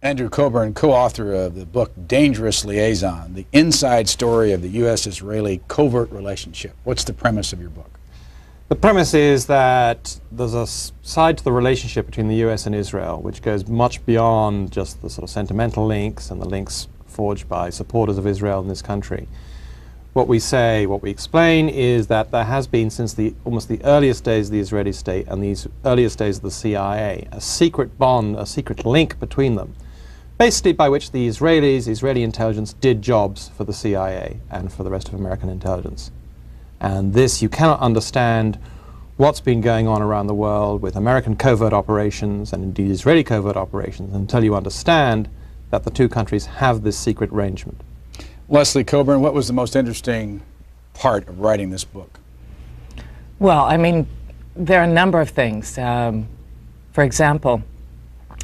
Andrew Cockburn, co-author of the book Dangerous Liaison, the inside story of the U.S.-Israeli covert relationship. What's the premise of your book? The premise is that there's a side to the relationship between the US and Israel which goes much beyond just the sort of sentimental links and the links forged by supporters of Israel in this country. What we say, what we explain is that there has been since the almost the earliest days of the Israeli state and the earliest days of the CIA a secret bond, a secret link between them basically by which the Israelis, Israeli intelligence, did jobs for the CIA and for the rest of American intelligence. And this, you cannot understand what's been going on around the world with American covert operations and indeed Israeli covert operations until you understand that the two countries have this secret arrangement. Leslie Cockburn, what was the most interesting part of writing this book? Well, I mean, there are a number of things. Um, for example,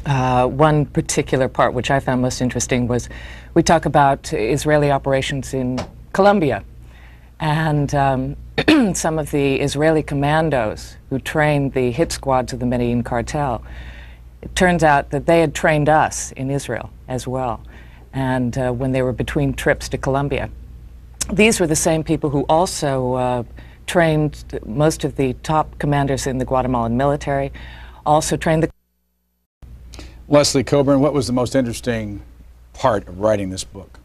uh, one particular part which I found most interesting was we talk about Israeli operations in Colombia and um, some of the Israeli commandos who trained the hit squads of the Medellin cartel. It turns out that they had trained us in Israel as well, and uh, when they were between trips to Colombia. These were the same people who also uh, trained most of the top commanders in the Guatemalan military, also trained the Leslie Cockburn, what was the most interesting part of writing this book?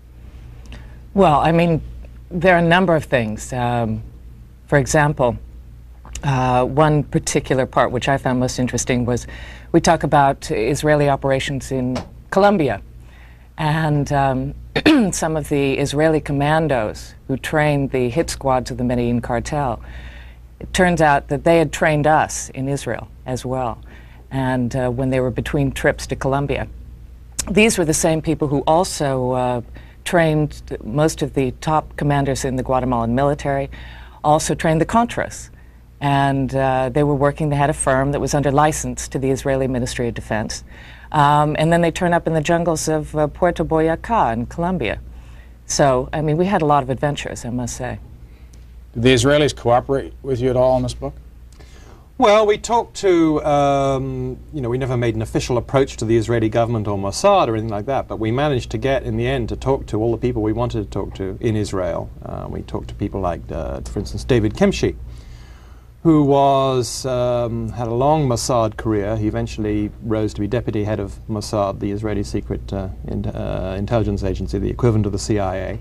Well, I mean, there are a number of things. Um, for example, uh, one particular part which I found most interesting was we talk about Israeli operations in Colombia and um, some of the Israeli commandos who trained the hit squads of the Medellin cartel. It turns out that they had trained us in Israel as well and uh, when they were between trips to Colombia. These were the same people who also uh, trained most of the top commanders in the Guatemalan military, also trained the Contras. And uh, they were working, they had a firm that was under license to the Israeli Ministry of Defense. Um, and then they turn up in the jungles of uh, Puerto Boyaca in Colombia. So, I mean, we had a lot of adventures, I must say. Did the Israelis cooperate with you at all in this book? Well, we talked to, um, you know, we never made an official approach to the Israeli government or Mossad or anything like that, but we managed to get, in the end, to talk to all the people we wanted to talk to in Israel. Uh, we talked to people like, uh, for instance, David Kimche, who was, um, had a long Mossad career. He eventually rose to be deputy head of Mossad, the Israeli secret uh, in, uh, intelligence agency, the equivalent of the CIA.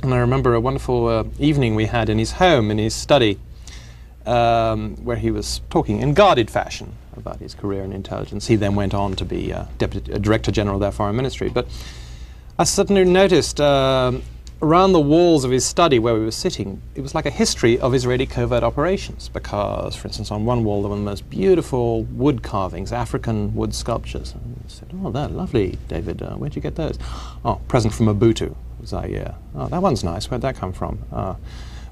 And I remember a wonderful uh, evening we had in his home, in his study, um, where he was talking in guarded fashion about his career in intelligence. He then went on to be uh, Deputy uh, Director General of their Foreign Ministry. But I suddenly noticed um, around the walls of his study where we were sitting, it was like a history of Israeli covert operations because, for instance, on one wall there were the most beautiful wood carvings, African wood sculptures. And I said, oh, they're lovely, David. Uh, where'd you get those? Oh, present from Mobutu, Zaire. Oh, that one's nice. Where'd that come from? Uh,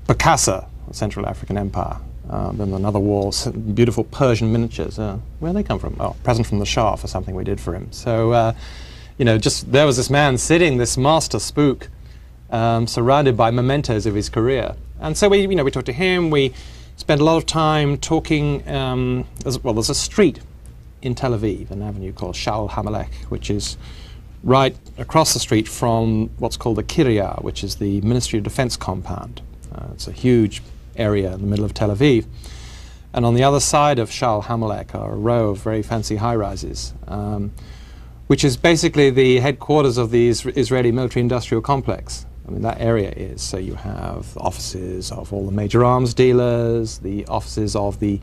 Bokassa, Central African Empire. Uh, then another wall, beautiful Persian miniatures. Uh, where they come from? Oh, present from the Shah for something we did for him. So, uh, you know, just there was this man sitting, this master spook, um, surrounded by mementos of his career. And so we, you know, we talked to him. We spent a lot of time talking. Um, well, there's a street in Tel Aviv, an avenue called Shaul HaMelech, which is right across the street from what's called the Kiryat, which is the Ministry of Defense compound. Uh, it's a huge area in the middle of Tel Aviv. And on the other side of Shaul HaMelech are a row of very fancy high rises, um, which is basically the headquarters of the Israeli military industrial complex. I mean, that area is. So you have offices of all the major arms dealers, the offices of the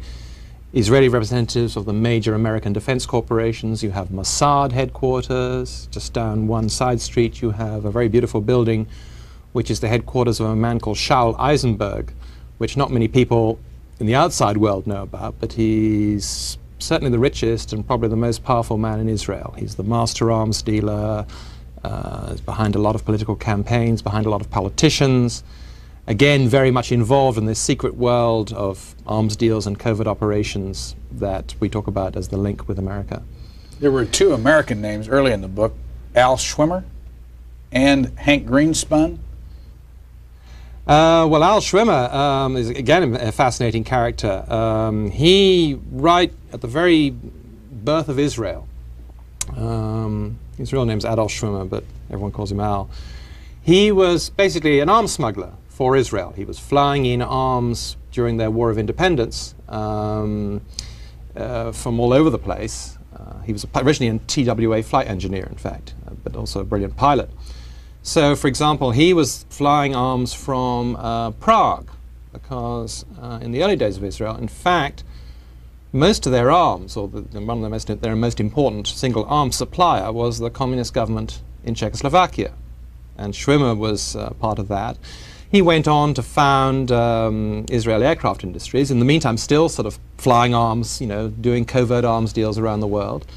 Israeli representatives of the major American defense corporations. You have Mossad headquarters. Just down one side street, you have a very beautiful building, which is the headquarters of a man called Shaul Eisenberg, which not many people in the outside world know about, but he's certainly the richest and probably the most powerful man in Israel. He's the master arms dealer, uh, behind a lot of political campaigns, behind a lot of politicians. Again, very much involved in this secret world of arms deals and covert operations that we talk about as the link with America. There were two American names early in the book Al Schwimmer and Hank Greenspun. Uh, well, Al Schwimmer um, is again a fascinating character. Um, he, right at the very birth of Israel, um, his real name's Adolf Schwimmer, but everyone calls him Al. He was basically an arms smuggler for Israel. He was flying in arms during their War of Independence um, uh, from all over the place. Uh, he was originally a TWA flight engineer, in fact, uh, but also a brilliant pilot. So, for example, he was flying arms from uh, Prague because uh, in the early days of Israel, in fact, most of their arms, or the, one of their most, their most important single arms supplier, was the communist government in Czechoslovakia. And Schwimmer was uh, part of that. He went on to found um, Israeli aircraft industries. In the meantime, still sort of flying arms, you know, doing covert arms deals around the world.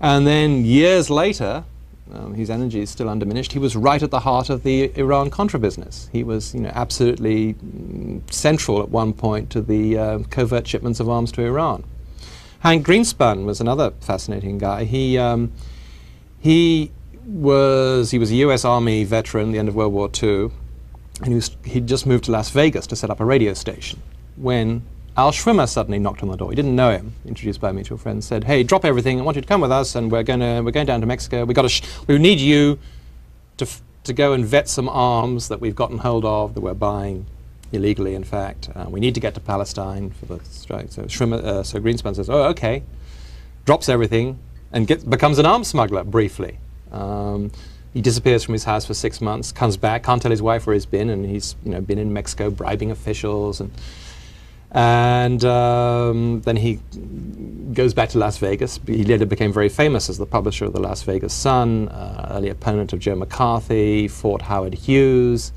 And then years later, um, his energy is still undiminished. He was right at the heart of the Iran Contra business. He was, you know, absolutely mm, central at one point to the uh, covert shipments of arms to Iran. Hank Greenspun was another fascinating guy. He um, he was he was a U.S. Army veteran, at the end of World War II and he was, he'd just moved to Las Vegas to set up a radio station when Al Schwimmer suddenly knocked on the door. He didn't know him, introduced by a mutual friend, said, "Hey, drop everything. I want you to come with us, and we're going to we're going down to Mexico. We got to we need you to to go and vet some arms that we've gotten hold of that we're buying illegally. In fact, uh, we need to get to Palestine for the strike." So Schwimmer, uh, so Greenspun says, "Oh, okay," drops everything and gets, becomes an arms smuggler briefly. Um, he disappears from his house for six months, comes back, can't tell his wife where he's been, and he's you know been in Mexico bribing officials, and and um, then he goes back to Las Vegas. He later became very famous as the publisher of the Las Vegas Sun, uh, early opponent of Joe McCarthy, fought Howard Hughes,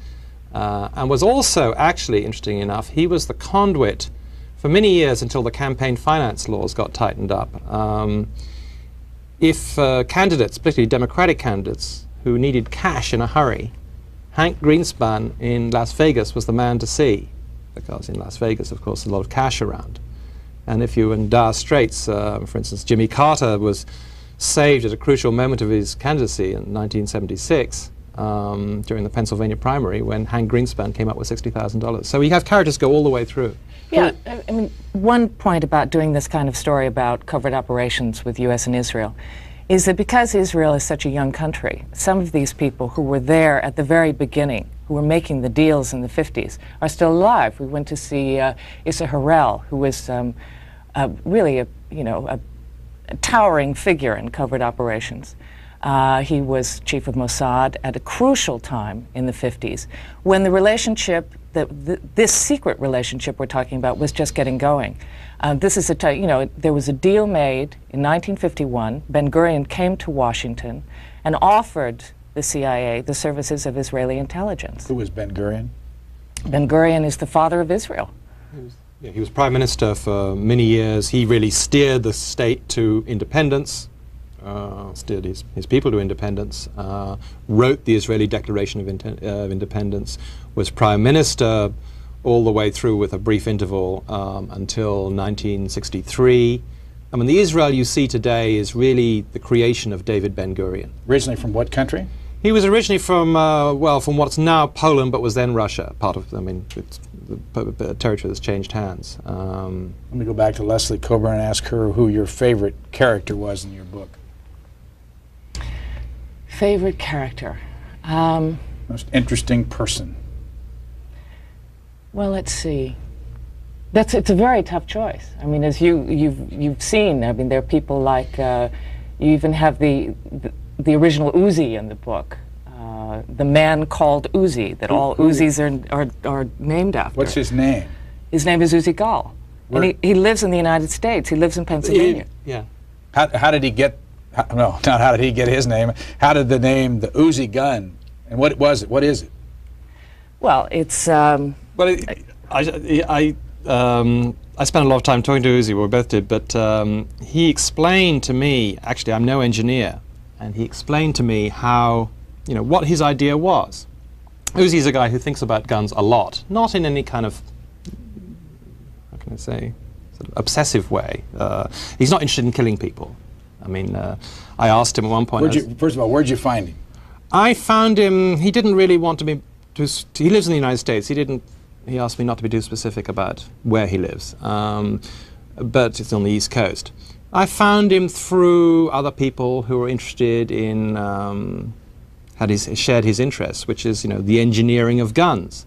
uh, and was also actually, interesting enough, he was the conduit for many years until the campaign finance laws got tightened up. Um, if uh, candidates, particularly Democratic candidates, who needed cash in a hurry, Hank Greenspun in Las Vegas was the man to see, because in Las Vegas, of course, a lot of cash around. And if you were in dire straits, uh, for instance, Jimmy Carter was saved at a crucial moment of his candidacy in 1976 um, during the Pennsylvania primary when Hank Greenspun came up with $60,000. So you have characters go all the way through. Yeah, I mean, one point about doing this kind of story about covert operations with U.S. and Israel is that because Israel is such a young country, some of these people who were there at the very beginning, who were making the deals in the 50s, are still alive. We went to see uh, Isser Harel, who was um, uh, really a, you know, a, a, towering figure in covert operations. Uh, he was chief of Mossad at a crucial time in the 50s when the relationship, that th this secret relationship we're talking about, was just getting going. Uh, this is a, t- you know, there was a deal made in 1951. Ben Gurion came to Washington and offered the CIA the services of Israeli intelligence. Who was Ben Gurion? Ben Gurion is the father of Israel. He was, yeah, he was prime minister for many years. He really steered the state to independence, uh, steered his, his people to independence, uh, wrote the Israeli Declaration of, uh, of Independence, was prime minister all the way through with a brief interval um, until 1963. I mean, the Israel you see today is really the creation of David Ben Gurion. Originally from what country? He was originally from, uh, well, from what's now Poland, but was then Russia. Part of, I mean, it's the territory that's changed hands. Um, Let me go back to Leslie Cockburn and ask her who your favorite character was in your book. Favorite character? Um, Most interesting person? Well, let's see. That's it's a very tough choice. I mean, as you you've you've seen, I mean, there are people like uh, you even have the, the, the original Uzi in the book, uh, the man called Uzi that all Uzis are, are are named after. What's his name? His name is Uzi Gal, Where? and he, he lives in the United States. He lives in Pennsylvania. He, yeah. How how did he get? How, no, not how did he get his name. How did the name the Uzi gun? And what was it? What is it? Well, it's. Um, well, it, I, I, um, I spent a lot of time talking to Uzi, well, we both did, but um, he explained to me, actually, I'm no engineer, and he explained to me how, you know, what his idea was. Uzi's a guy who thinks about guns a lot, not in any kind of, how can I say, sort of obsessive way. Uh, he's not interested in killing people. I mean, uh, I asked him at one point. You, first of all, where'd you find him? I found him. He didn't really want to be. To, he lives in the United States. He didn't he asked me not to be too specific about where he lives, um, but it's on the East Coast. I found him through other people who were interested in, um, had his, shared his interests, which is, you know, the engineering of guns.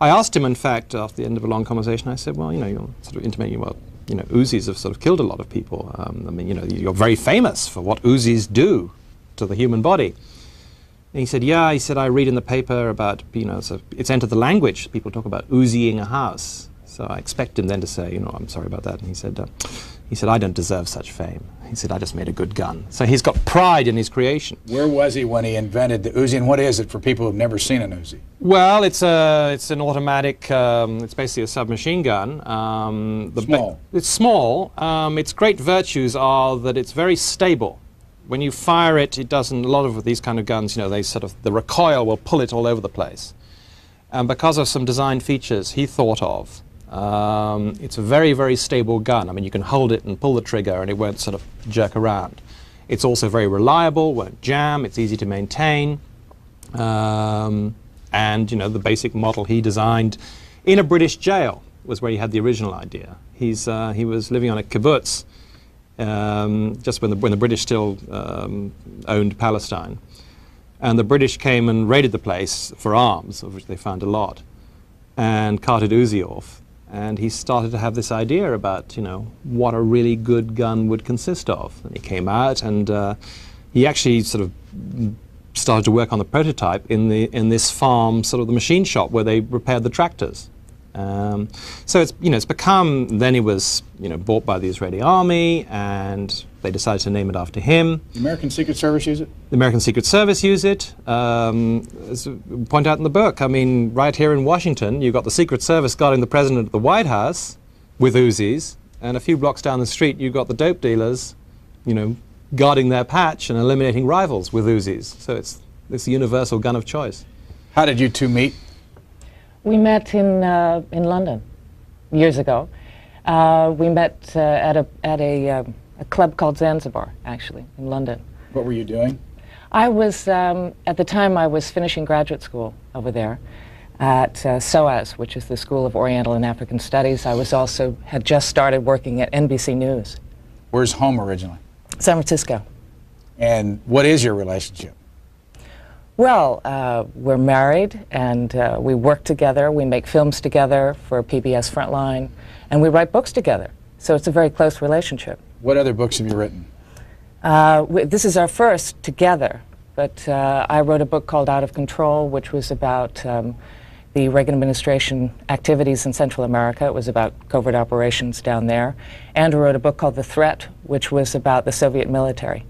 I asked him, in fact, after the end of a long conversation, I said, well, you know, you're sort of intimating, well, you know, Uzis have sort of killed a lot of people. Um, I mean, you know, you're very famous for what Uzis do to the human body. And he said, yeah, he said, I read in the paper about, you know, so it's entered the language. People talk about Uziing a house. So I expect him then to say, you know, I'm sorry about that. And he said, uh, he said, I don't deserve such fame. He said, I just made a good gun. So he's got pride in his creation. Where was he when he invented the Uzi, and what is it for people who've never seen an Uzi? Well, it's a it's an automatic. Um, it's basically a submachine gun. Um, small. it's small. Um, its great virtues are that it's very stable. When you fire it, it doesn't. A lot of these kind of guns, you know, they sort of the recoil will pull it all over the place. And because of some design features he thought of, um, it's a very, very stable gun. I mean, you can hold it and pull the trigger and it won't sort of jerk around. It's also very reliable, won't jam, it's easy to maintain. Um, and, you know, the basic model he designed in a British jail was where he had the original idea. He's, uh, he was living on a kibbutz um, just when the, when the British still um, owned Palestine. And the British came and raided the place for arms, of which they found a lot, and carted Uzi off and he started to have this idea about you know what a really good gun would consist of. And he came out and uh, he actually sort of started to work on the prototype in the in this farm sort of the machine shop where they repaired the tractors. Um, so it's you know it's become then he was you know bought by the Israeli army and they decided to name it after him. The American Secret Service use it? The American Secret Service use it. Um, as we point out in the book, I mean, right here in Washington, you've got the Secret Service guarding the president at the White House with Uzis, and a few blocks down the street, you've got the dope dealers, you know, guarding their patch and eliminating rivals with Uzis. So it's this universal gun of choice. How did you two meet? We met in, uh, in London years ago. Uh, we met uh, at a, at a uh, a club called Zanzibar, actually, in London. What were you doing? I was, um, at the time, I was finishing graduate school over there at uh, SOAS, which is the School of Oriental and African Studies. I was also, had just started working at NBC News. Where's home originally? San Francisco. And what is your relationship? Well, uh, we're married and uh, we work together. We make films together for PBS Frontline, and we write books together. So it's a very close relationship. What other books have you written? Uh, this is our first together, but uh, I wrote a book called Out of Control, which was about um, the Reagan administration activities in Central America. It was about covert operations down there. And I wrote a book called The Threat, which was about the Soviet military.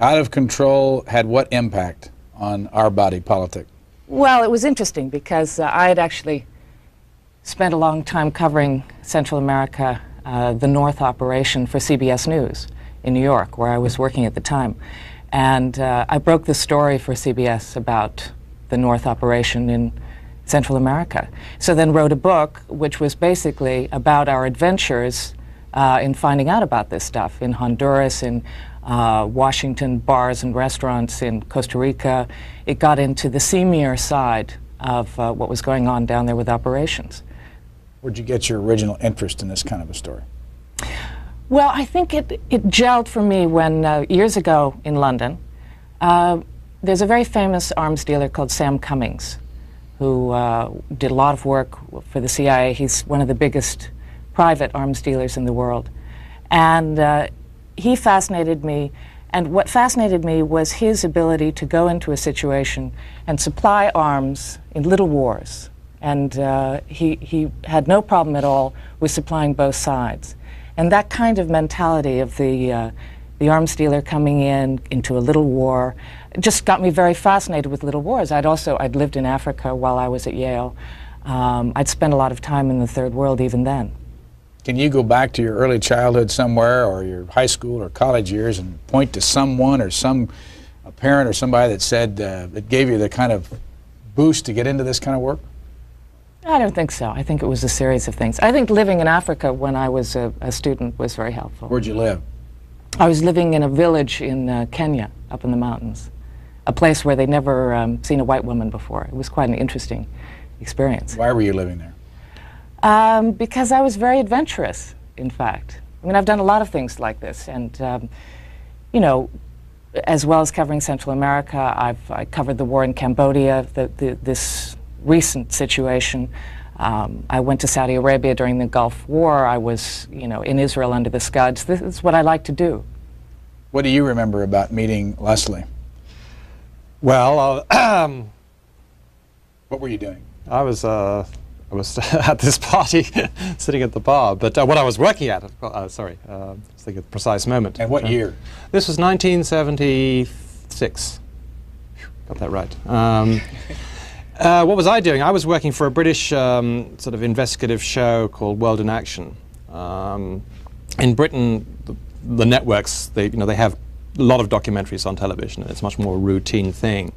Out of Control had what impact on our body politic? Well, it was interesting because uh, I had actually spent a long time covering Central America uh, the North operation for CBS News in New York, where I was working at the time. And uh, I broke the story for CBS about the North operation in Central America. So then wrote a book which was basically about our adventures uh, in finding out about this stuff in Honduras, in uh, Washington bars and restaurants, in Costa Rica. It got into the seamier side of uh, what was going on down there with operations. Where'd you get your original interest in this kind of a story? Well, I think it, it gelled for me when, uh, years ago in London, uh, there's a very famous arms dealer called Sam Cummings, who uh, did a lot of work for the CIA. He's one of the biggest private arms dealers in the world. And uh, he fascinated me. And what fascinated me was his ability to go into a situation and supply arms in little wars and uh, he, he had no problem at all with supplying both sides. And that kind of mentality of the, uh, the arms dealer coming in into a little war just got me very fascinated with little wars. I'd also, I'd lived in Africa while I was at Yale. Um, I'd spent a lot of time in the third world even then. Can you go back to your early childhood somewhere or your high school or college years and point to someone or some a parent or somebody that said uh, that gave you the kind of boost to get into this kind of work? I don't think so. I think it was a series of things. I think living in Africa when I was a, a student was very helpful. Where'd you live? I was living in a village in uh, Kenya, up in the mountains, a place where they'd never um, seen a white woman before. It was quite an interesting experience. Why were you living there? Um, because I was very adventurous, in fact. I mean, I've done a lot of things like this, and um, you know, as well as covering Central America, I've I covered the war in Cambodia, the, the, this recent situation. Um, I went to Saudi Arabia during the Gulf War. I was, you know, in Israel under the Scuds. This is what I like to do. What do you remember about meeting Leslie? Well, uh, What were you doing? I was uh, I was at this party, sitting at the bar. But uh, what I was working at, uh, sorry, uh, I was thinking of the precise moment. And what Uh, year? This was 1976. Phew, Got that right. Um, uh, what was I doing? I was working for a British um, sort of investigative show called World in Action. Um, in Britain, the, the networks, they, you know, they have a lot of documentaries on television, and it's much more a routine thing.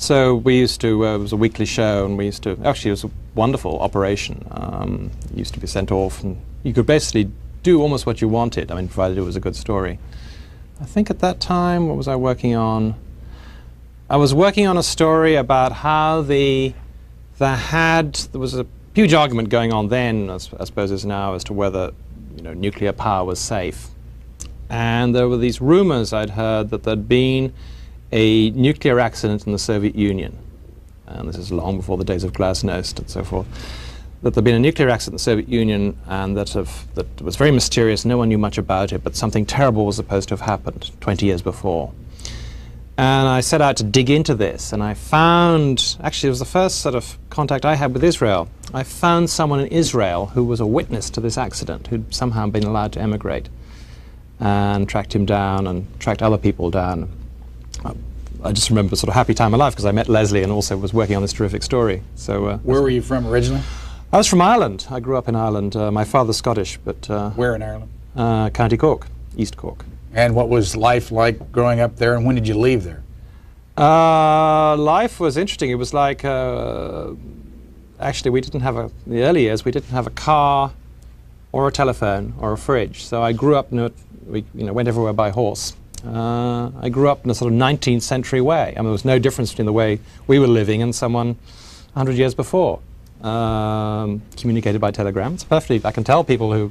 So we used to, uh, it was a weekly show, and we used to, actually, it was a wonderful operation. Um, used to be sent off, and you could basically do almost what you wanted, I mean, provided it was a good story. I think at that time, what was I working on? I was working on a story about how the, there had, there was a huge argument going on then, as, I suppose is now, as to whether, you know, nuclear power was safe. And there were these rumors I'd heard that there'd been a nuclear accident in the Soviet Union. And this is long before the days of Glasnost and so forth. That there'd been a nuclear accident in the Soviet Union and that, of, that was very mysterious, no one knew much about it, but something terrible was supposed to have happened 20 years before. And I set out to dig into this, and I found actually, it was the first sort of contact I had with Israel. I found someone in Israel who was a witness to this accident, who'd somehow been allowed to emigrate, and tracked him down and tracked other people down. I, just remember sort of happy time of life because I met Leslie and also was working on this terrific story. So, uh, Where were you from originally? I was from Ireland. I grew up in Ireland. Uh, my father's Scottish, but uh, Where in Ireland? uh, County Cork, East Cork. And what was life like growing up there, and when did you leave there? Uh, life was interesting. It was like, uh, actually, we didn't have a, in the early years, we didn't have a car or a telephone or a fridge. So I grew up, we you know, went everywhere by horse. Uh, I grew up in a sort of 19th century way. I mean, there was no difference between the way we were living and someone 100 years before. Um, communicated by telegram. It's perfectly, I can tell people who,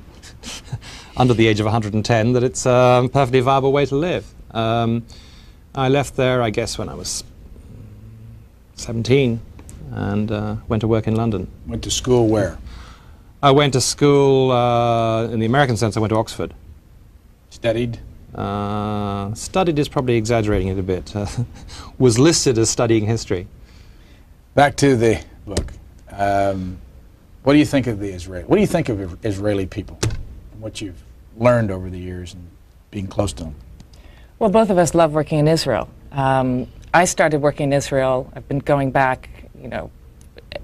under the age of 110, that it's a perfectly viable way to live. Um, I left there, I guess, when I was 17 and uh, went to work in London. Went to school where? I went to school, uh, in the American sense, I went to Oxford. Studied? Uh, studied is probably exaggerating it a bit. Uh, was listed as studying history. Back to the book. Um, what do you think of the Israeli? What do you think of Israeli people? What you've learned over the years and being close to them? Well, both of us love working in Israel. Um, I started working in Israel. I've been going back, you know,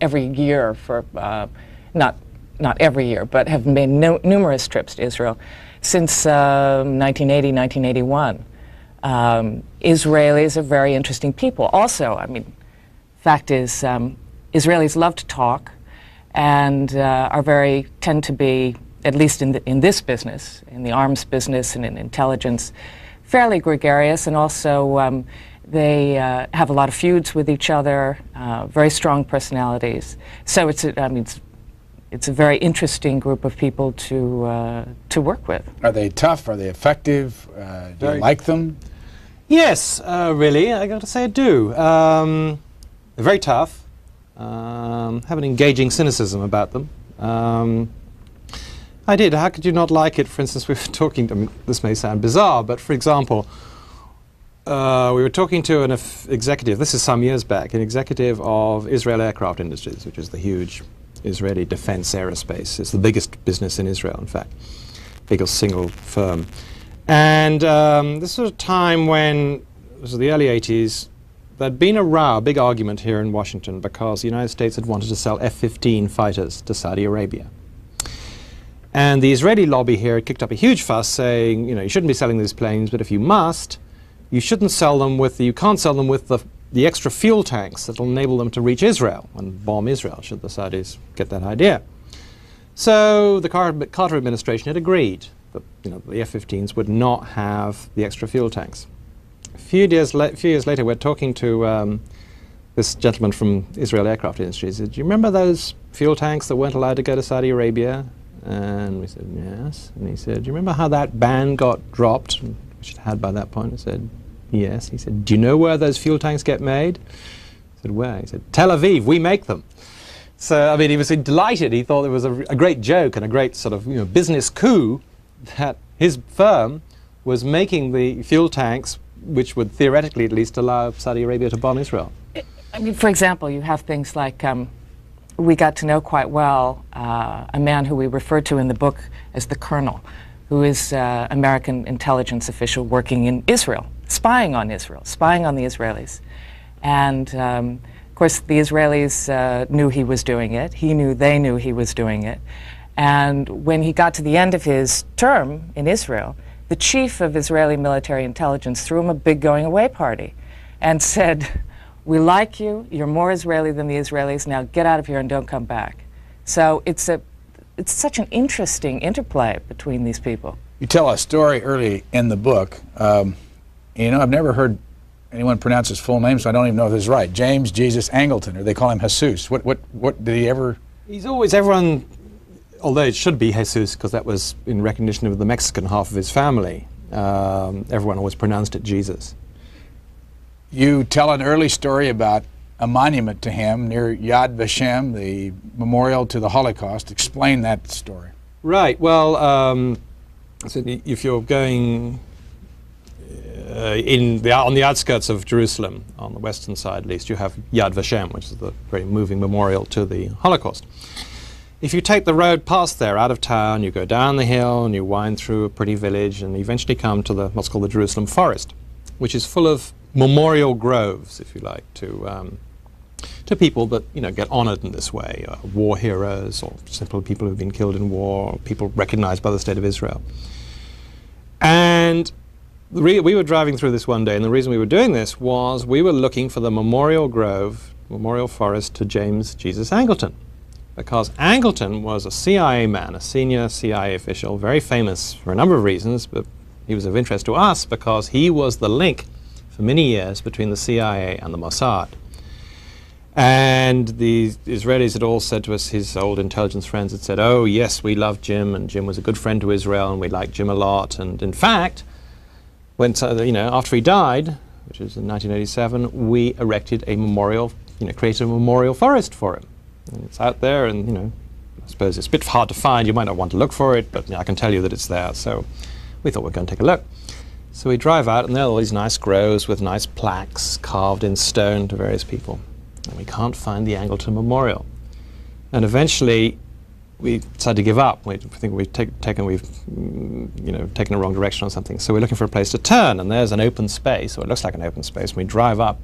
every year for uh, not not every year, but have made no, numerous trips to Israel since um 1980, 1981. Um, Israelis are very interesting people. Also, I mean, fact is, um, Israelis love to talk and uh, are very tend to be, at least in the, in this business, in the arms business and in intelligence, fairly gregarious, and also um, they uh, have a lot of feuds with each other, uh, very strong personalities. So it's, I mean, it's, it's a very interesting group of people to uh, to work with. Are they tough? Are they effective? Uh, do Very- you like them? Yes, uh, really, I got to say I do. Um, they're very tough. Um, have an engaging cynicism about them. Um, I did. How could you not like it? For instance, we were talking. I mean, this may sound bizarre, but for example, uh, we were talking to an eff- executive. This is some years back. An executive of Israel Aircraft Industries, which is the huge Israeli defense aerospace. It's the biggest business in Israel, in fact, biggest single firm. And um, this was a time when, this was the early 80s, there'd been a row, a big argument here in Washington because the United States had wanted to sell F 15 fighters to Saudi Arabia. And the Israeli lobby here kicked up a huge fuss saying, you know, you shouldn't be selling these planes, but if you must, you shouldn't sell them with, the, you can't sell them with the, the extra fuel tanks that will enable them to reach Israel and bomb Israel, should the Saudis get that idea. So the Carter administration had agreed that you know, the F-15s would not have the extra fuel tanks. A few years, few years later, we're talking to um, this gentleman from Israel Aircraft Industries. He said, Do you remember those fuel tanks that weren't allowed to go to Saudi Arabia? And we said, Yes. And he said, Do you remember how that ban got dropped, which it had by that point? I said, Yes. He said, Do you know where those fuel tanks get made? I said, Where? He said, Tel Aviv, we make them. So, I mean, he was delighted. He thought it was a, a great joke and a great sort of you know, business coup that his firm was making the fuel tanks which would theoretically at least allow Saudi Arabia to bomb Israel. I mean, for example, you have things like um, we got to know quite well uh, a man who we refer to in the book as the Colonel, who is uh, American intelligence official working in Israel, spying on Israel, spying on the Israelis. And um, of course, the Israelis uh, knew he was doing it. He knew they knew he was doing it. And when he got to the end of his term in Israel, the chief of Israeli military intelligence threw him a big going away party and said, We like you, you're more Israeli than the Israelis, now get out of here and don't come back. So it's, a, it's such an interesting interplay between these people. You tell a story early in the book. Um, you know, I've never heard anyone pronounce his full name, so I don't even know if this is right. James Jesus Angleton, or they call him Jesus. What, what, what did he ever? He's always everyone. Although it should be Jesus, because that was in recognition of the Mexican half of his family. Um, everyone always pronounced it Jesus. You tell an early story about a monument to him near Yad Vashem, the memorial to the Holocaust. Explain that story. Right. Well, um, so if you're going in the, on the outskirts of Jerusalem, on the western side at least, you have Yad Vashem, which is the very moving memorial to the Holocaust. If you take the road past there, out of town, you go down the hill and you wind through a pretty village and eventually come to the, what's called the Jerusalem Forest, which is full of memorial groves, if you like, to, um, to people that you know, get honored in this way, uh, war heroes or simple people who've been killed in war, people recognized by the State of Israel. And we were driving through this one day, and the reason we were doing this was we were looking for the memorial grove, memorial forest to James Jesus Angleton because Angleton was a CIA man, a senior CIA official, very famous for a number of reasons, but he was of interest to us because he was the link for many years between the CIA and the Mossad. And the Israelis had all said to us, his old intelligence friends had said, oh, yes, we love Jim, and Jim was a good friend to Israel, and we liked Jim a lot. And in fact, when, you know, after he died, which was in 1987, we erected a memorial, you know, created a memorial forest for him. And it's out there, and you know, I suppose it's a bit hard to find. You might not want to look for it, but you know, I can tell you that it's there. So we thought we'd go and take a look. So we drive out, and there are all these nice groves with nice plaques carved in stone to various people. And we can't find the Angleton Memorial. And eventually, we decided to give up. We think we've take, taken we've you know taken the wrong direction or something. So we're looking for a place to turn, and there's an open space, or it looks like an open space. And we drive up,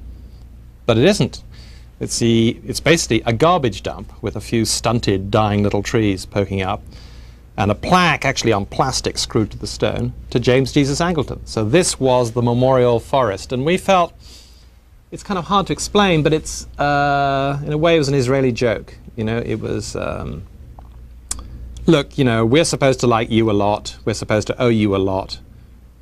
but it isn't. It's, the, it's basically a garbage dump with a few stunted, dying little trees poking up, and a plaque actually on plastic screwed to the stone to James Jesus Angleton. So this was the memorial forest, and we felt it's kind of hard to explain, but it's uh, in a way it was an Israeli joke. You know, it was. Um, look, you know, we're supposed to like you a lot, we're supposed to owe you a lot,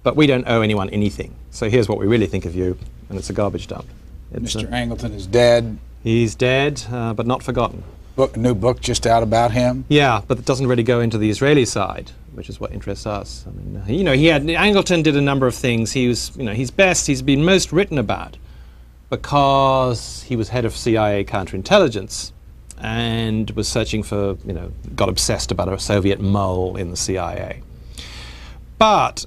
but we don't owe anyone anything. So here's what we really think of you, and it's a garbage dump. It's Mr. Angleton is dead. He's dead, uh, but not forgotten. Book, new book just out about him. Yeah, but it doesn't really go into the Israeli side, which is what interests us. I mean, uh, you know, he had Angleton did a number of things. He was, you know, he's best. He's been most written about because he was head of CIA counterintelligence and was searching for, you know, got obsessed about a Soviet mole in the CIA. But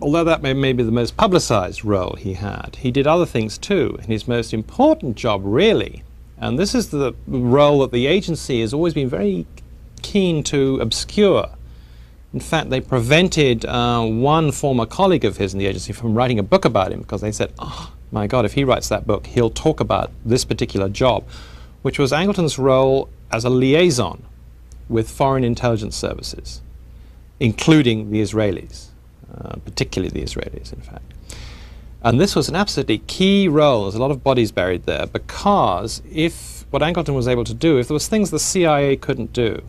although that may, may be the most publicized role he had, he did other things too. And his most important job, really, and this is the role that the agency has always been very keen to obscure. In fact, they prevented uh, one former colleague of his in the agency from writing a book about him because they said, oh, my God, if he writes that book, he'll talk about this particular job, which was Angleton's role as a liaison with foreign intelligence services, including the Israelis. Uh, particularly the Israelis, in fact. And this was an absolutely key role. There's a lot of bodies buried there because if what Angleton was able to do, if there was things the CIA couldn't do,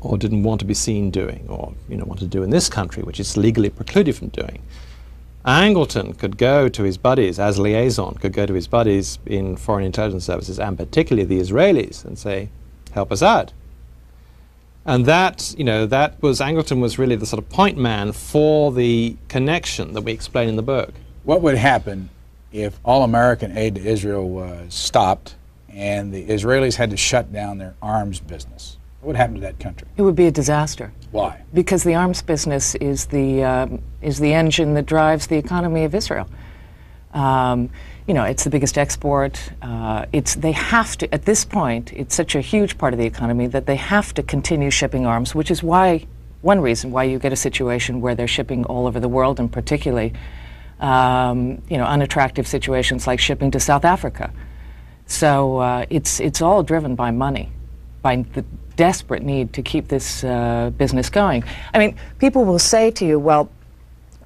or didn't want to be seen doing, or you know, wanted to do in this country, which is legally precluded from doing, Angleton could go to his buddies as liaison, could go to his buddies in foreign intelligence services, and particularly the Israelis, and say, "Help us out." And that, you know, that was Angleton was really the sort of point man for the connection that we explain in the book. What would happen if all American aid to Israel was stopped and the Israelis had to shut down their arms business? What would happen to that country? It would be a disaster. Why? Because the arms business is the, um, is the engine that drives the economy of Israel. Um, you know, it's the biggest export. Uh, it's they have to at this point. It's such a huge part of the economy that they have to continue shipping arms, which is why one reason why you get a situation where they're shipping all over the world, and particularly, um, you know, unattractive situations like shipping to South Africa. So uh, it's it's all driven by money, by the desperate need to keep this uh, business going. I mean, people will say to you, "Well,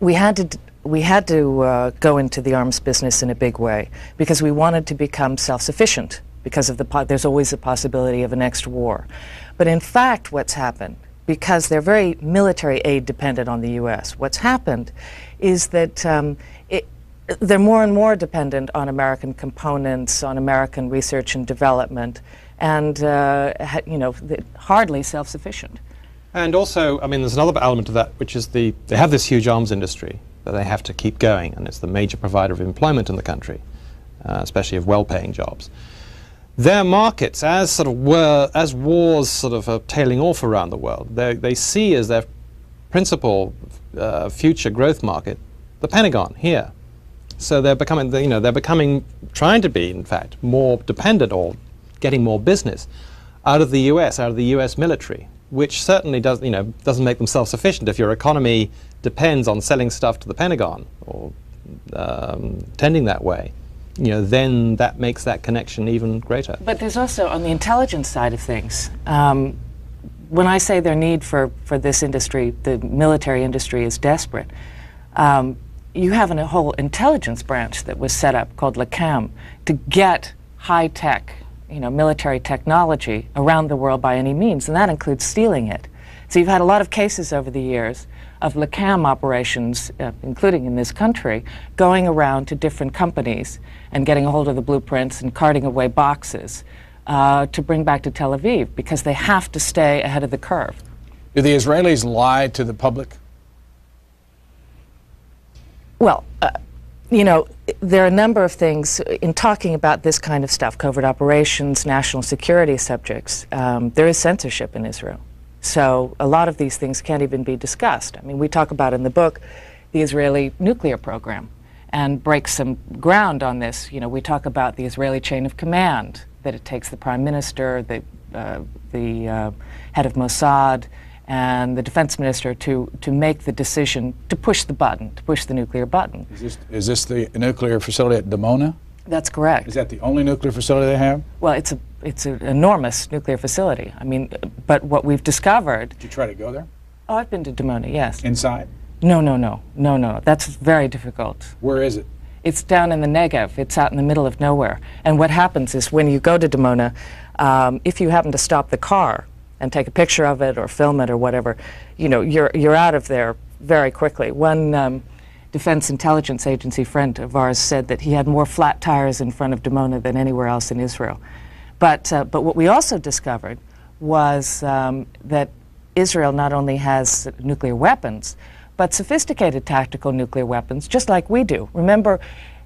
we had to." We had to uh, go into the arms business in a big way because we wanted to become self-sufficient because of the there's always the possibility of a next war. But in fact, what's happened because they're very military aid dependent on the U.S. What's happened is that um, it, they're more and more dependent on American components, on American research and development, and uh, you know hardly self-sufficient. And also, I mean, there's another element of that, which is the they have this huge arms industry that they have to keep going, and it's the major provider of employment in the country, uh, especially of well-paying jobs. Their markets, as sort of were, as wars sort of are tailing off around the world, they, they see as their principal uh, future growth market the Pentagon here. So they're becoming, you know, they're becoming, trying to be, in fact, more dependent or getting more business out of the U.S., out of the U.S. military, which certainly does, you know, doesn't make them self-sufficient. If your economy depends on selling stuff to the Pentagon or um, tending that way, you know, then that makes that connection even greater. But there's also on the intelligence side of things. Um, when I say their need for, for this industry, the military industry is desperate. Um, you have a whole intelligence branch that was set up called LAKAM to get high tech, you know, military technology around the world by any means, and that includes stealing it. So you've had a lot of cases over the years of LAKAM operations, uh, including in this country, going around to different companies and getting a hold of the blueprints and carting away boxes uh, to bring back to Tel Aviv because they have to stay ahead of the curve. Do the Israelis lie to the public? Well, uh, you know, there are a number of things in talking about this kind of stuff, covert operations, national security subjects. Um, there is censorship in Israel. So a lot of these things can't even be discussed. I mean, we talk about in the book the Israeli nuclear program and break some ground on this. You know, we talk about the Israeli chain of command, that it takes the prime minister, the, uh, the uh, head of Mossad, and the defense minister to, to make the decision to push the button, to push the nuclear button. Is this, is this the nuclear facility at Dimona? That's correct. Is that the only nuclear facility they have? Well, it's a it's an enormous nuclear facility. I mean, but what we've discovered. Did you try to go there? Oh, I've been to Dimona. Yes. Inside? No, no, no, no, no. That's very difficult. Where is it? It's down in the Negev. It's out in the middle of nowhere. And what happens is when you go to Dimona, um, if you happen to stop the car and take a picture of it or film it or whatever, you know, you're you're out of there very quickly. One. Um, Defense Intelligence Agency friend of ours said that he had more flat tires in front of Dimona than anywhere else in Israel. But, uh, but what we also discovered was um, that Israel not only has nuclear weapons, but sophisticated tactical nuclear weapons, just like we do. Remember,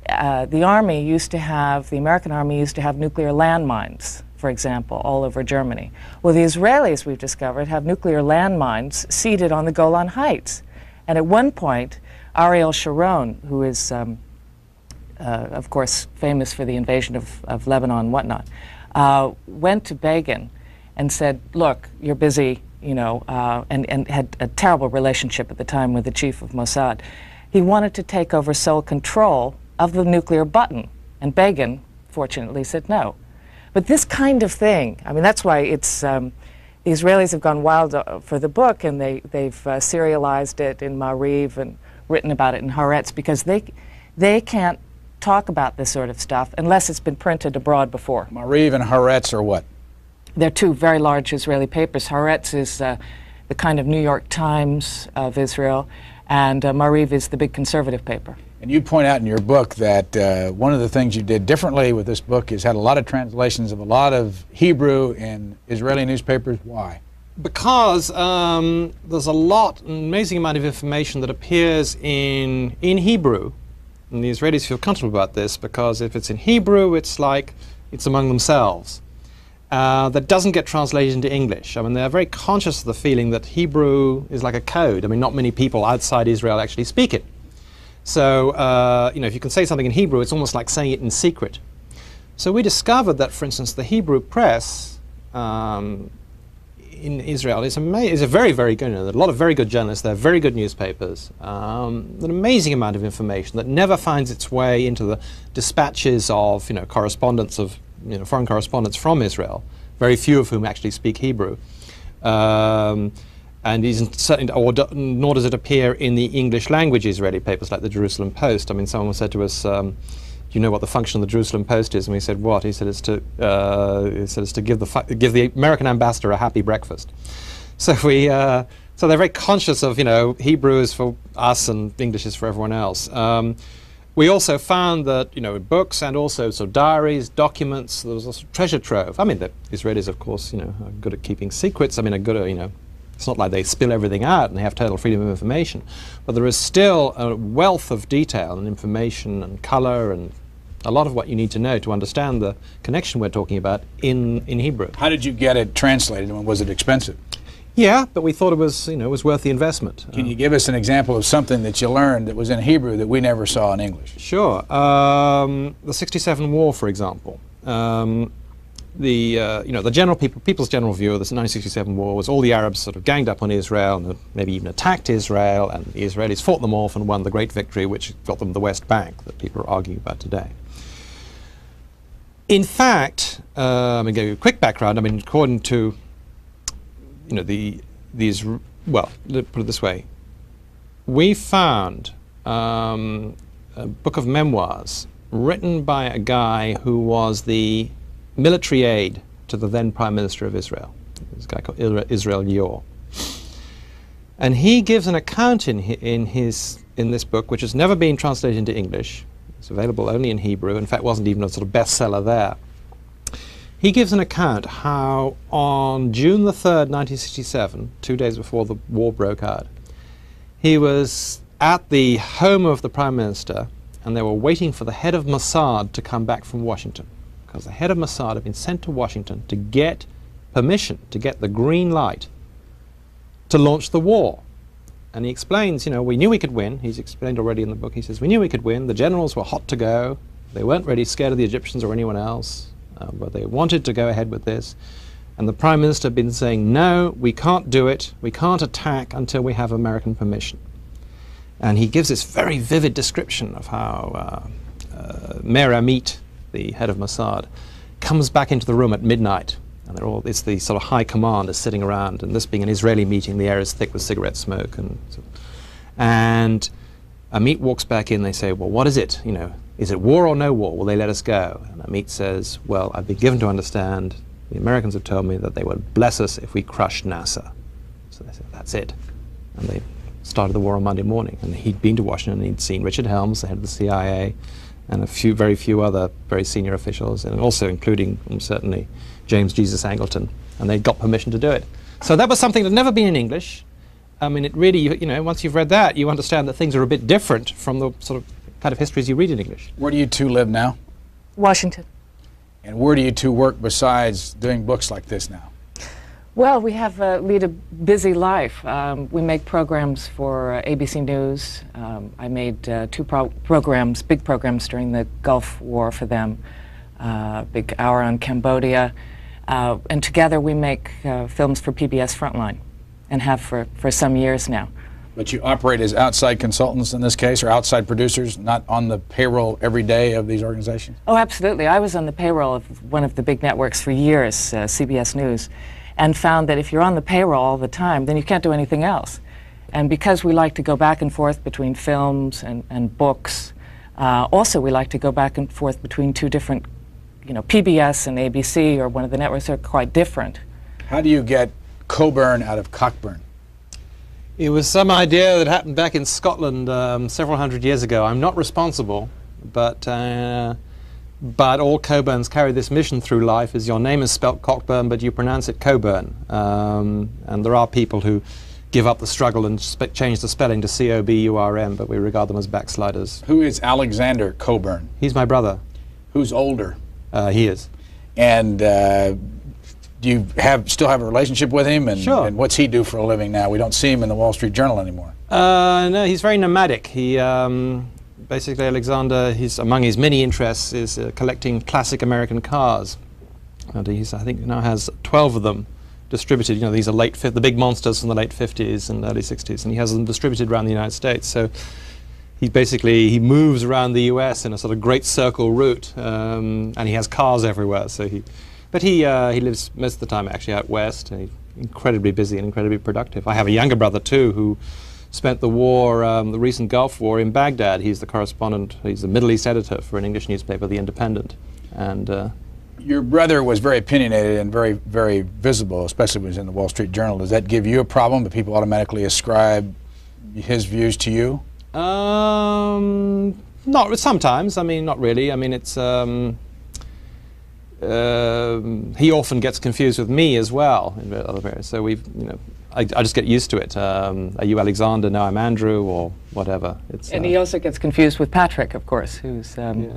uh, the Army used to have, the American Army used to have nuclear landmines, for example, all over Germany. Well, the Israelis, we've discovered, have nuclear landmines seated on the Golan Heights. And at one point, Ariel Sharon, who is, um, uh, of course, famous for the invasion of, of Lebanon and whatnot, uh, went to Begin and said, Look, you're busy, you know, uh, and, and had a terrible relationship at the time with the chief of Mossad. He wanted to take over sole control of the nuclear button. And Begin, fortunately, said no. But this kind of thing, I mean, that's why it's. Um, the Israelis have gone wild uh, for the book, and they, they've uh, serialized it in Maariv and written about it in Haaretz because they, they can't talk about this sort of stuff unless it's been printed abroad before. Maariv and Haaretz are what? They're two very large Israeli papers. Haaretz is uh, the kind of New York Times of Israel, and uh, Maariv is the big conservative paper. And you point out in your book that uh, one of the things you did differently with this book is had a lot of translations of a lot of Hebrew in Israeli newspapers. Why? because um, there's a lot, an amazing amount of information that appears in in Hebrew, and the Israelis feel comfortable about this because if it's in Hebrew, it's like it's among themselves. Uh, that doesn't get translated into English. I mean, they're very conscious of the feeling that Hebrew is like a code. I mean, not many people outside Israel actually speak it. So, uh, you know, if you can say something in Hebrew, it's almost like saying it in secret. So we discovered that, for instance, the Hebrew press um, in Israel is, ama- is a very, very good, you know, a lot of very good journalists, there very good newspapers, um, an amazing amount of information that never finds its way into the dispatches of, you know, correspondents of, you know, foreign correspondents from Israel, very few of whom actually speak Hebrew. Um, and certainly, or do, nor does it appear in the English language Israeli papers like the Jerusalem Post. I mean, someone said to us, um, you know what the function of the Jerusalem Post is?" And we said, "What?" He said, "It's to uh, he said it's to give the give the American ambassador a happy breakfast." So we. Uh, so they're very conscious of, you know, Hebrew is for us and English is for everyone else. Um, we also found that, you know, books and also sort of diaries, documents, there was a treasure trove. I mean, the Israelis, of course, you know, are good at keeping secrets. I mean, are good at, you know, it's not like they spill everything out and they have total freedom of information. But there is still a wealth of detail and information and color and a lot of what you need to know to understand the connection we're talking about in, in Hebrew. How did you get it translated and was it expensive? Yeah, but we thought it was, you know, it was worth the investment. Can you give us an example of something that you learned that was in Hebrew that we never saw in English? Sure. Um, the 67 War, for example. Um, the, uh, you know, the general people, people's general view of the 1967 war was all the Arabs sort of ganged up on Israel and maybe even attacked Israel, and the Israelis fought them off and won the great victory, which got them the West Bank that people are arguing about today. In fact, uh, I'm going to give you a quick background. I mean, according to, you know, the these well, let put it this way, we found um, a book of memoirs written by a guy who was the military aid to the then Prime Minister of Israel, this guy called Israel Lior. And he gives an account in, in, his, in this book, which has never been translated into English. It's available only in Hebrew. In fact, wasn't even a sort of bestseller there. He gives an account how on June the 3rd, 1967, two days before the war broke out, he was at the home of the Prime Minister and they were waiting for the head of Mossad to come back from Washington because the head of Mossad had been sent to Washington to get permission, to get the green light to launch the war. And he explains, you know, we knew we could win. He's explained already in the book. He says, we knew we could win. The generals were hot to go. They weren't really scared of the Egyptians or anyone else, uh, but they wanted to go ahead with this. And the Prime Minister had been saying, no, we can't do it. We can't attack until we have American permission. And he gives this very vivid description of how uh, uh, Meir Amit, the head of Mossad, comes back into the room at midnight. And they're all, it's the sort of high command is sitting around. And this being an Israeli meeting, the air is thick with cigarette smoke. And, and Amit walks back in. They say, well, what is it? You know, is it war or no war? Will they let us go? And Amit says, well, I've been given to understand, the Americans have told me that they would bless us if we crushed Nasser. So they said, that's it. And they started the war on Monday morning. And he'd been to Washington and he'd seen Richard Helms, the head of the CIA, and a few, very few other very senior officials, and also including um, certainly James Jesus Angleton. And they got permission to do it. So that was something that had never been in English. I mean, it really, you, you know, once you've read that, you understand that things are a bit different from the sort of kind of histories you read in English. Where do you two live now? Washington. And where do you two work besides doing books like this now? Well, we have uh, lead a busy life. Um, we make programs for uh, ABC News. Um, I made uh, two pro- programs, big programs during the Gulf War for them. Uh, big hour on Cambodia, uh, and together we make uh, films for PBS Frontline, and have for, for some years now. But you operate as outside consultants in this case, or outside producers, not on the payroll every day of these organizations? Oh, absolutely. I was on the payroll of one of the big networks for years, uh, CBS News, and found that if you're on the payroll all the time, then you can't do anything else. And because we like to go back and forth between films and, and books, uh, also we like to go back and forth between two different, you know, PBS and ABC or one of the networks are quite different. How do you get Coburn out of Cockburn? It was some idea that happened back in Scotland um, several hundred years ago. I'm not responsible, but uh, but all Cockburns carry this mission through life is your name is spelt Cockburn, but you pronounce it Coburn. Um, and there are people who give up the struggle and change the spelling to C-O-B-U-R-N, but we regard them as backsliders. Who is Alexander Cockburn? He's my brother. Who's older? Uh, he is. And uh, do you have still have a relationship with him? And, Sure. and what's he do for a living now? We don't see him in the Wall Street Journal anymore. Uh, no, he's very nomadic. He um, basically Alexander. He's among his many interests is uh, collecting classic American cars, and he's I think now has twelve of them distributed. You know, these are late the big monsters from the late fifties and early sixties, and he has them distributed around the United States. So. He basically he moves around the U.S. in a sort of great circle route, um, and he has cars everywhere. So he, but he uh, he lives most of the time actually out west, and he's incredibly busy and incredibly productive. I have a younger brother too who spent the war, um, the recent Gulf War, in Baghdad. He's the correspondent, he's the Middle East editor for an English newspaper, The Independent. And uh, Your brother was very opinionated and very, very visible, especially when he was in the Wall Street Journal. Does that give you a problem that people automatically ascribe his views to you? um, not sometimes. I mean, not really. I mean, it's um, um, he often gets confused with me as well in other areas. So we've, you know, I, I just get used to it. Um, are you Alexander? No, I'm Andrew, or whatever. It's And uh, he also gets confused with Patrick, of course, who's um, Yeah.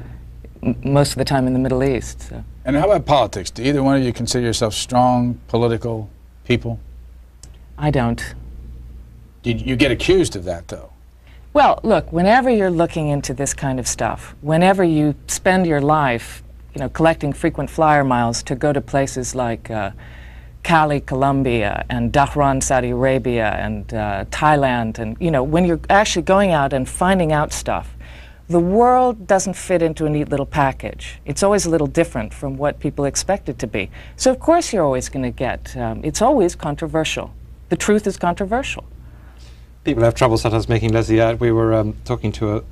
m- most of the time in the Middle East. So. And how about politics? Do either one of you consider yourself strong political people? I don't. Did you get accused of that, though? Well, look, whenever you're looking into this kind of stuff, whenever you spend your life, you know, collecting frequent flyer miles to go to places like uh, Cali, Colombia, and Dhahran, Saudi Arabia, and uh, Thailand, and you know, when you're actually going out and finding out stuff, the world doesn't fit into a neat little package. It's always a little different from what people expect it to be. So of course you're always going to get. Um, it's always controversial. The truth is controversial. people have trouble sometimes making Leslie out. We were um, talking to a,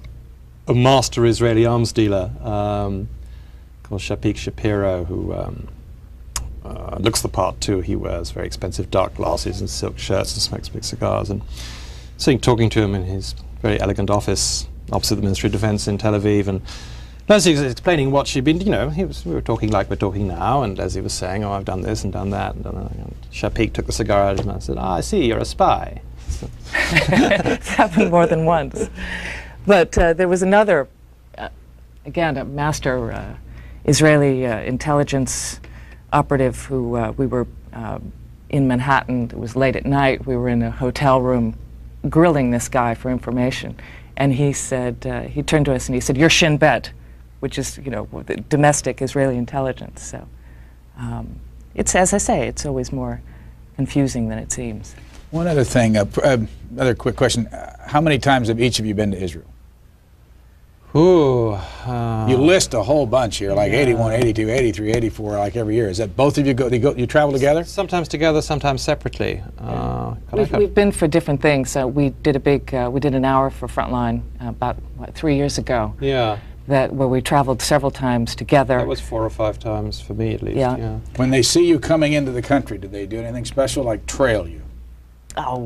a master Israeli arms dealer um, called Shapik Shapiro, who um, uh, looks the part too. He wears very expensive dark glasses and silk shirts and smokes big cigars. And sitting talking to him in his very elegant office opposite the Ministry of Defense in Tel Aviv, and Leslie was explaining what she'd been, you know, he was, we were talking like we're talking now, and Leslie was saying, oh, I've done this and done that. And, and Shapik took the cigar out of his mouth and said, ah, I see, you're a spy. It's happened more than once. But uh, there was another, uh, again, a master uh, Israeli uh, intelligence operative who uh, we were uh, in Manhattan. It was late at night. We were in a hotel room grilling this guy for information. And he said, uh, he turned to us and he said, You're Shin Bet, which is, you know, domestic Israeli intelligence. So um, it's, as I say, it's always more confusing than it seems. One other thing, uh, uh, another quick question. How many times have each of you been to Israel? Ooh. Uh, You list a whole bunch here, like 81, 82, 83, 84, like every year. Is that both of you go, you, go, you travel together? sometimes together, sometimes separately. Uh, We've, have- we've been for different things. Uh, we did a big, uh, we did an hour for Frontline uh, about what, three years ago. yeah, That where we traveled several times together. that was four or five times for me at least. Yeah. Yeah. When they see you coming into the country, do they do anything special, like trail you? oh,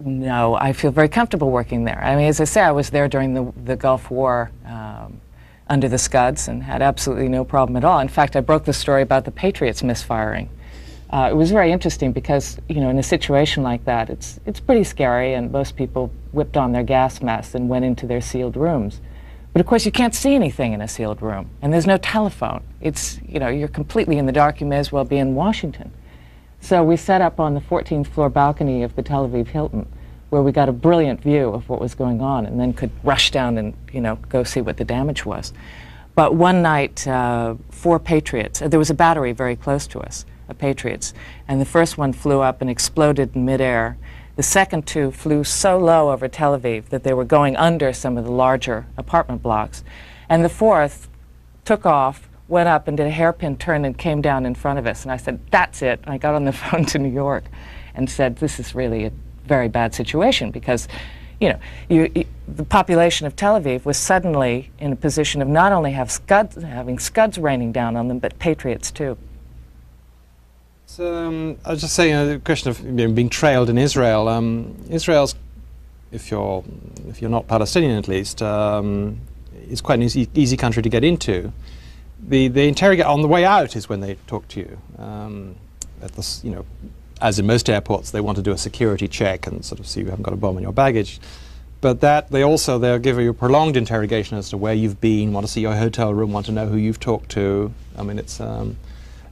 no, I feel very comfortable working there. I mean, as I say, I was there during the the Gulf War. Um, under the Scuds and had absolutely no problem at all. In fact, I broke the story about the Patriots misfiring. Uh, it was very interesting because, you know, in a situation like that, it's, it's pretty scary, and most people whipped on their gas masks and went into their sealed rooms. But of course, you can't see anything in a sealed room, and there's no telephone. It's, you know, you're completely in the dark. You may as well be in Washington. So we set up on the 14th floor balcony of the Tel Aviv Hilton, where we got a brilliant view of what was going on, and then could rush down and, you know, go see what the damage was. But one night, uh, four Patriots, uh, there was a battery very close to us, of Patriots, and the first one flew up and exploded in midair. The second two flew so low over Tel Aviv that they were going under some of the larger apartment blocks. And the fourth took off, went up and did a hairpin turn and came down in front of us. And I said, That's it. And I got on the phone to New York and said, This is really a very bad situation because, you know, you, you, the population of Tel Aviv was suddenly in a position of not only have scuds, having scuds raining down on them, but patriots too. So, um, I was just saying uh, the question of you know, being trailed in Israel. Um, Israel's, if you're if you're not Palestinian at least, um, it's quite an easy, easy country to get into. The the interrogate on the way out is when they talk to you. Um, at the you know, as in most airports, they want to do a security check and sort of see you haven't got a bomb in your baggage. But that they also they'll give you a prolonged interrogation as to where you've been, want to see your hotel room, want to know who you've talked to. I mean, it's um,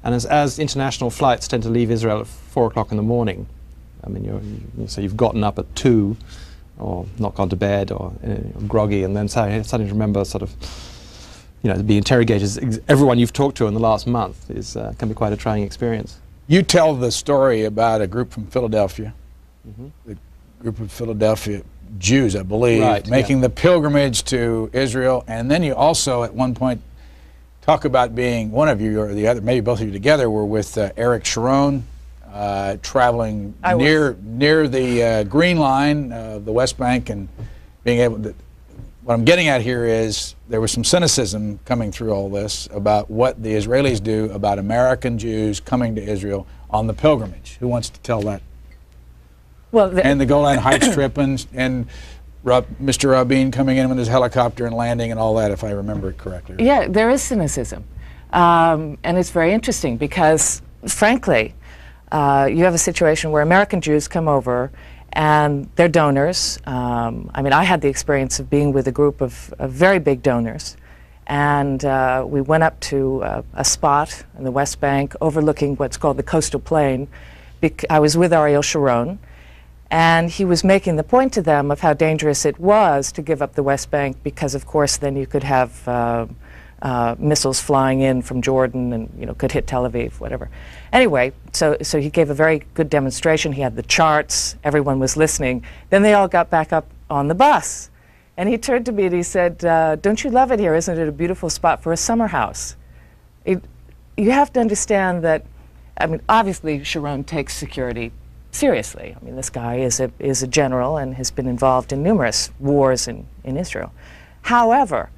and as, as international flights tend to leave Israel at four o'clock in the morning, I mean, you're, you, so you've gotten up at two, or not gone to bed, or uh, groggy, and then suddenly remember sort of, you know, be interrogated. Ex- Everyone you've talked to in the last month is uh, can be quite a trying experience. You tell the story about a group from Philadelphia, Mhm. the group of Philadelphia Jews, I believe, Right, making yeah. the pilgrimage to Israel, and then you also at one point talk about being one of you or the other, maybe both of you together, were with uh, Arik Sharon, uh, traveling I was. near near the uh, Green Line, uh, the West Bank, and being able to. What I'm getting at here is there was some cynicism coming through all this about what the Israelis do about American Jews coming to Israel on the pilgrimage. Who wants to tell that? Well, the, And the Golan Heights trip and, and Mr. Rabin coming in with his helicopter and landing and all that, if I remember it correctly. Yeah, there is cynicism. Um, and it's very interesting because, frankly, uh, you have a situation where American Jews come over and they're donors. Um, I mean, I had the experience of being with a group of, of very big donors. And uh, we went up to uh, a spot in the West Bank overlooking what's called the coastal plain. Bec- I was with Ariel Sharon, and he was making the point to them of how dangerous it was to give up the West Bank because, of course, then you could have uh, uh, missiles flying in from Jordan and you know could hit Tel Aviv, whatever. Anyway, so so he gave a very good demonstration. He had the charts. Everyone was listening. Then they all got back up on the bus, and he turned to me and he said, uh, "Don't you love it here? Isn't it a beautiful spot for a summer house?" It, you have to understand that. I mean, obviously, Sharon takes security seriously. I mean, this guy is a, is a general and has been involved in numerous wars in, in Israel. However,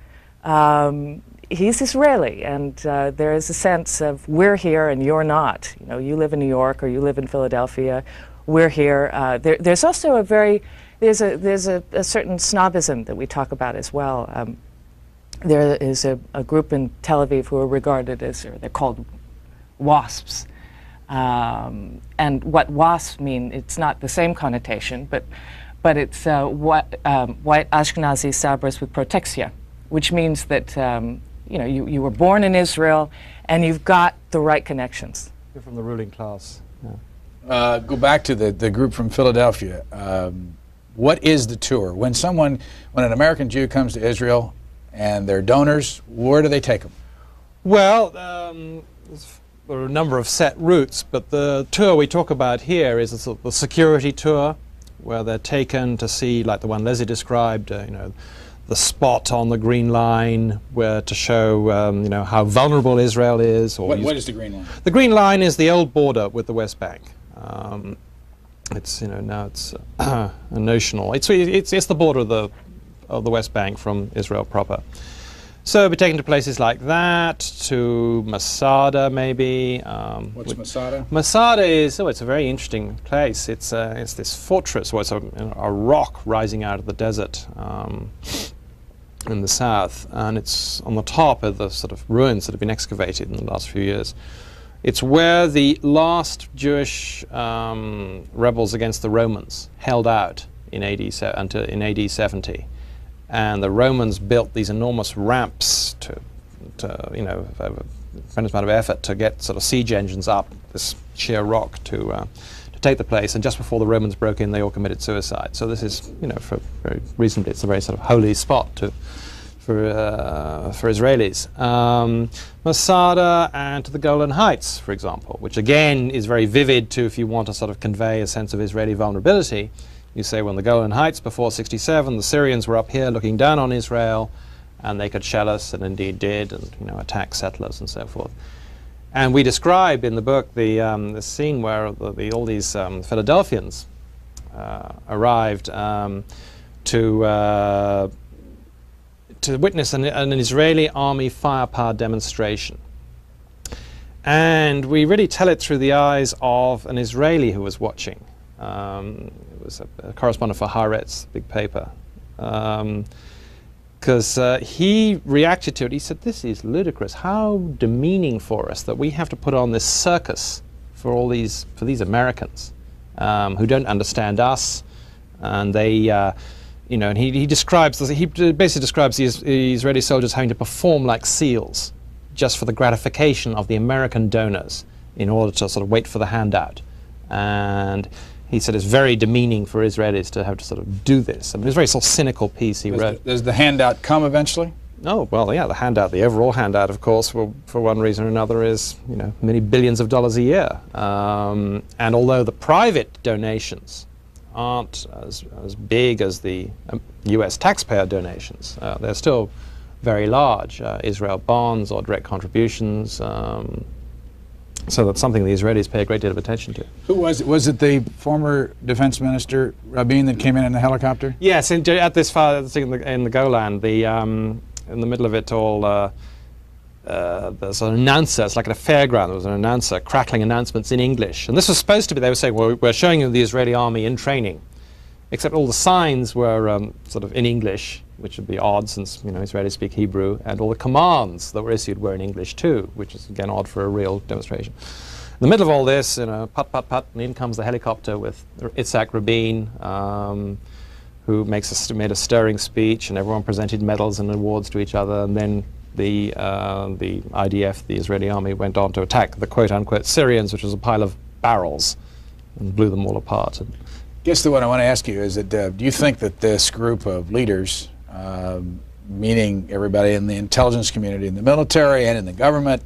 um, he's Israeli, and uh, there is a sense of we're here and you're not. You know, you live in New York or you live in Philadelphia, we're here. Uh, there, there's also a very there's a there's a, a certain snobism that we talk about as well. Um, there is a, a group in Tel Aviv who are regarded as, or they're called WASPs. Um, and what WASPs mean, it's not the same connotation, but, but it's uh, what, um, white Ashkenazi Sabras with protexia, which means that um, you, know, you, you were born in Israel and you've got the right connections. You're from the ruling class. Yeah. Uh, go back to the, the group from Philadelphia. Um, what is the tour? When someone, when an American Jew comes to Israel and they're donors, where do they take them? Well, um, there are a number of set routes, but the tour we talk about here is a sort of the security tour, where they're taken to see, like the one Leslie described, uh, you know, the spot on the Green Line, where to show, um, you know, how vulnerable Israel is. Or What, what is the Green Line? the Green Line is the old border with the West Bank. Um, it's you know now it's uh, a notional. It's, it's it's the border of the of the West Bank from Israel proper. So we'll be taken to places like that, to Masada maybe. Um, What's with- Masada? Masada is oh, it's a very interesting place. It's uh, it's this fortress, or it's a, a rock rising out of the desert um, in the south, and it's on the top of the sort of ruins that have been excavated in the last few years. It's where the last Jewish um, rebels against the Romans held out in AD until in AD 70, and the Romans built these enormous ramps to, to you know, a tremendous amount of effort to get sort of siege engines up this sheer rock to uh, to take the place. And just before the Romans broke in, they all committed suicide. So this is, you know, for very reasonably, it's a very sort of holy spot to for, uh, for Israelis. Um, Masada and to the Golan Heights, for example, which again is very vivid to if you want to sort of convey a sense of Israeli vulnerability. You say when the Golan Heights before 67, the Syrians were up here looking down on Israel and they could shell us and indeed did and you know attack settlers and so forth. And we describe in the book the, um, the scene where the, the, all these um, Philadelphians uh, arrived um, to uh, to witness an, an Israeli army firepower demonstration. And we really tell it through the eyes of an Israeli who was watching. Um, it was a, a correspondent for Haaretz, big paper. Because uh, he reacted to it. He said, "This is ludicrous. How demeaning for us that we have to put on this circus for all these for these Americans um, who don't understand us, and they." Uh, you know, and he, he describes he basically describes the Israeli soldiers having to perform like seals, just for the gratification of the American donors, in order to sort of wait for the handout, and he said it's very demeaning for Israelis to have to sort of do this. I mean, it's a very sort of cynical piece he Does wrote. the, does the handout come eventually? Oh, well, yeah, the handout, the overall handout, of course, for, for one reason or another is, you know, many billions of dollars a year. Um, and although the private donations aren't as, as big as the um, US taxpayer donations, uh, they're still very large. Uh, Israel bonds or direct contributions, um, so that's something the Israelis pay a great deal of attention to. Who was it? Was it the former defense minister Rabin that came in in the helicopter? Yes, in, at this far in the, in the Golan, the um, in the middle of it all, uh, uh, there's an announcer. It's like at a fairground. There was an announcer crackling announcements in English, and this was supposed to be. They were saying, "Well, we're showing you the Israeli army in training," except all the signs were um, sort of in English, which would be odd since you know Israelis speak Hebrew, and all the commands that were issued were in English too, which is again odd for a real demonstration. In the middle of all this, you know, put put put, and in comes the helicopter with Itzhak Rabin, um, who makes a, made a stirring speech, and everyone presented medals and awards to each other, and then the uh, the IDF, the Israeli army, went on to attack the quote unquote Syrians, which was a pile of barrels, and blew them all apart. And guess the one I want to ask you is that uh, do you think that this group of leaders um, meaning everybody in the intelligence community, in the military, and in the government,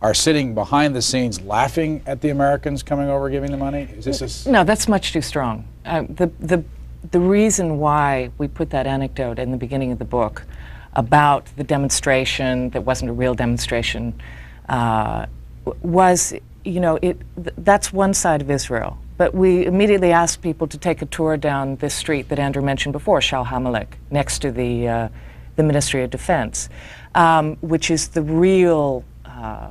are sitting behind the scenes laughing at the Americans coming over giving the money? Is this no? That's much too strong. Uh, the the the reason why we put that anecdote in the beginning of the book about the demonstration that wasn't a real demonstration uh, was, you know, it th- that's one side of Israel. But we immediately asked people to take a tour down this street that Andrew mentioned before, Shaul HaMelech, next to the, uh, the Ministry of Defense, um, which is the real, uh,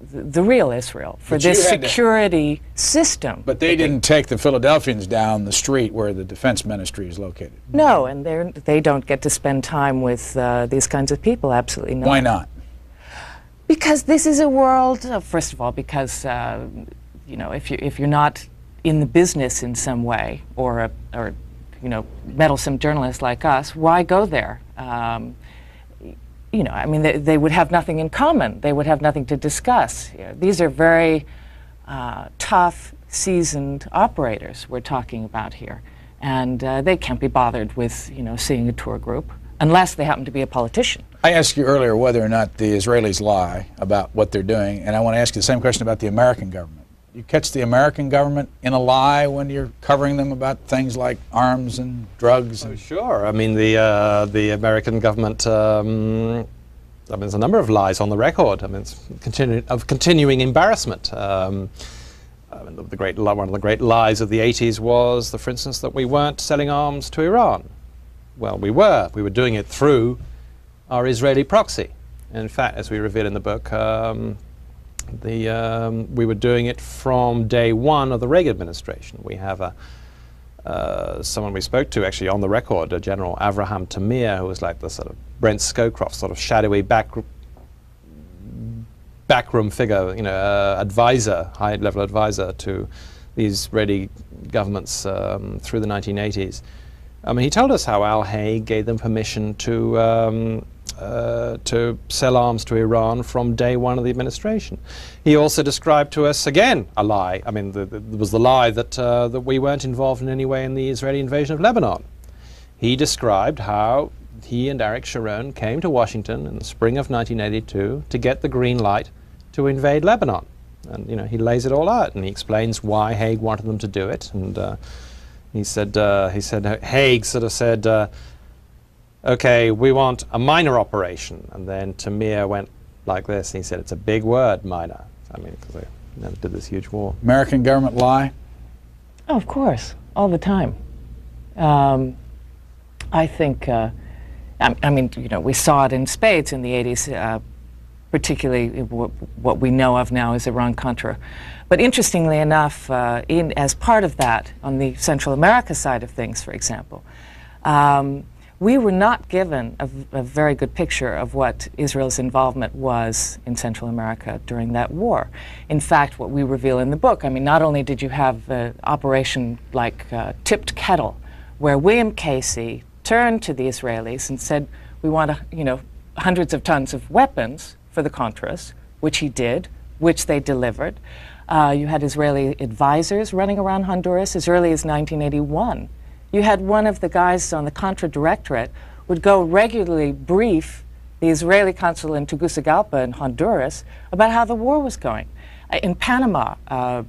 the, the, real Israel for But this had to- security system. But they didn't take the Philadelphians down the street where the defense ministry is located. No, and they're, they don't get to spend time with uh, these kinds of people, absolutely not. Why not? Because this is a world, uh, first of all, because, uh, you know, if, you, if you're not in the business in some way, or, a, or you know, meddlesome journalists like us, why go there? Um, you know, I mean, they, they, would have nothing in common. They would have nothing to discuss. You know, these are very uh, tough, seasoned operators we're talking about here, and uh, they can't be bothered with, you know, seeing a tour group unless they happen to be a politician. I asked you earlier whether or not the Israelis lie about what they're doing, and I want to ask you the same question about the American government. You catch the American government in a lie when you're covering them about things like arms and drugs. Oh, sure. I mean, the uh, the American government. Um, I mean, there's a number of lies on the record. I mean, it's continu- of continuing embarrassment. Um, I mean, the, the great one of the great lies of the 80s was, the, for instance, that we weren't selling arms to Iran. Well, we were. We were doing it through our Israeli proxy. In fact, as we reveal in the book, um, the, um, we were doing it from day one of the Reagan administration. We have a, uh, someone we spoke to actually on the record, a General Avraham Tamir, who was like the sort of Brent Scowcroft sort of shadowy back, backroom figure, you know, uh, advisor, high-level advisor to these Israeli governments um, through the 1980s. I mean, he told us how Al Haig gave them permission to um, uh, to sell arms to Iran from day one of the administration. He also described to us again a lie. I mean, there was the lie that uh, that we weren't involved in any way in the Israeli invasion of Lebanon. He described how he and Arik Sharon came to Washington in the spring of 1982 to get the green light to invade Lebanon. And you know, he lays it all out and he explains why Haig wanted them to do it. And uh, he said, uh, he said, Haig sort of said, uh, okay, we want a minor operation. And then Tamir went like this. And he said, it's a big word, minor. I mean, because they you know, did this huge war. American government lie? Oh, of course, all the time. Um, I think, uh, I, I, mean, you know, we saw it in spades in the 80s, uh, particularly what, what, we know of now as Iran Contra. But interestingly enough, uh, in, as part of that, on the Central America side of things, for example, um, we were not given a very good picture of what Israel's involvement was in Central America during that war. In fact, what we reveal in the book, I mean, not only did you have an operation like uh, Tipped Kettle, where William Casey turned to the Israelis and said, "We want, a, you know, hundreds of tons of weapons for the Contras," which he did, which they delivered. Uh, you had Israeli advisors running around Honduras as early as 1981 you had one of the guys on the Contra Directorate would go regularly brief the Israeli consul in Tegucigalpa in Honduras about how the war was going. Uh, in Panama, uh,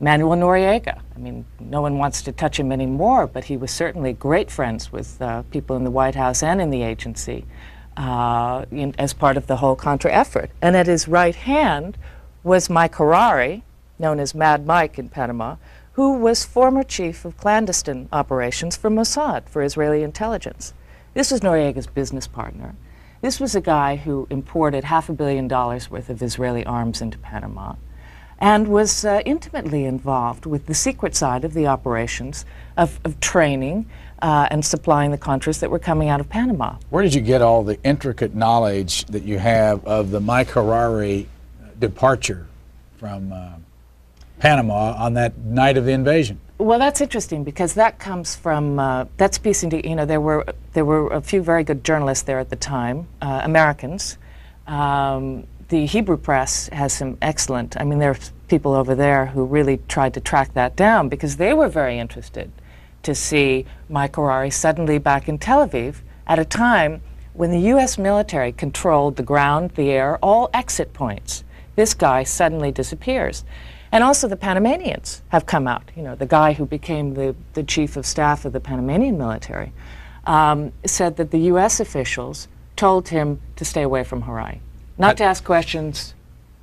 Manuel Noriega, I mean, no one wants to touch him anymore, but he was certainly great friends with uh, people in the White House and in the agency uh, in, as part of the whole Contra effort. And at his right hand was Mike Harari, known as Mad Mike in Panama, who was former chief of clandestine operations for Mossad, for Israeli intelligence. This was Noriega's business partner. This was a guy who imported half a billion dollars worth of Israeli arms into Panama and was uh, intimately involved with the secret side of the operations of, of training uh, and supplying the Contras that were coming out of Panama. Where did you get all the intricate knowledge that you have of the Mike Harari departure from uh, Panama on that night of the invasion? Well, that's interesting because that comes from uh, that's piecing to you know there were there were a few very good journalists there at the time, uh, Americans. Um, the Hebrew press has some excellent. I mean, there are people over there who really tried to track that down because they were very interested to see Mike Harari suddenly back in Tel Aviv at a time when the U.S. military controlled the ground, the air, all exit points. This guy suddenly disappears. And also the Panamanians have come out. You know, the guy who became the, the chief of staff of the Panamanian military um, said that the U.S. officials told him to stay away from Harari, not to ask questions,